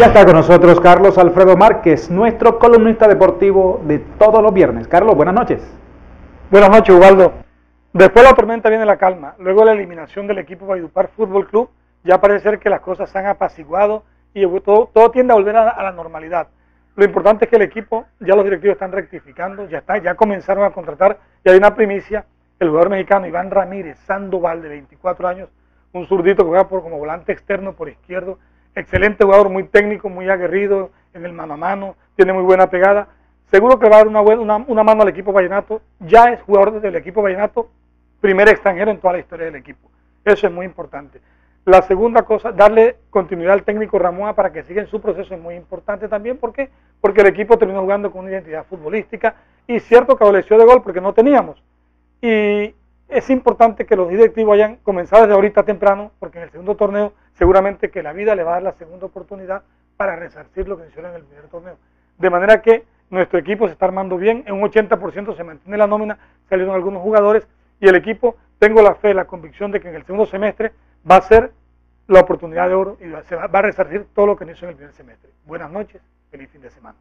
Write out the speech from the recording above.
Ya está con nosotros Carlos Alfredo Márquez, nuestro columnista deportivo de todos los viernes. Carlos, buenas noches. Buenas noches, Ubaldo. Después de la tormenta viene la calma. Luego la eliminación del equipo Valledupar Fútbol Club, ya parece ser que las cosas se han apaciguado y todo, todo tiende a volver a, a, la normalidad. Lo importante es que el equipo, ya los directivos están rectificando, ya está, ya comenzaron a contratar, y hay una primicia, el jugador mexicano Iván Ramírez Sandoval, de 24 años, un zurdito que juega por, como volante externo por izquierdo, excelente jugador, muy técnico, muy aguerrido en el mano a mano, tiene muy buena pegada. Seguro que va a dar una, buena, una, mano al equipo Vallenato. Ya es jugador del equipo Vallenato, primer extranjero en toda la historia del equipo. Eso es muy importante. La segunda cosa, darle continuidad al técnico Ramón para que siga en su proceso es muy importante también. ¿Por qué? Porque el equipo terminó jugando con una identidad futbolística y cierto que adoleció de gol porque no teníamos. Y es importante que los directivos hayan comenzado desde ahorita temprano, porque en el segundo torneo seguramente que la vida le va a dar la segunda oportunidad para resarcir lo que hicieron en el primer torneo. De manera que nuestro equipo se está armando bien, en un 80% se mantiene la nómina, salieron algunos jugadores y el equipo, tengo la fe, la convicción de que en el segundo semestre va a ser la oportunidad de oro y se va a resarcir todo lo que hizo en el primer semestre. Buenas noches, feliz fin de semana.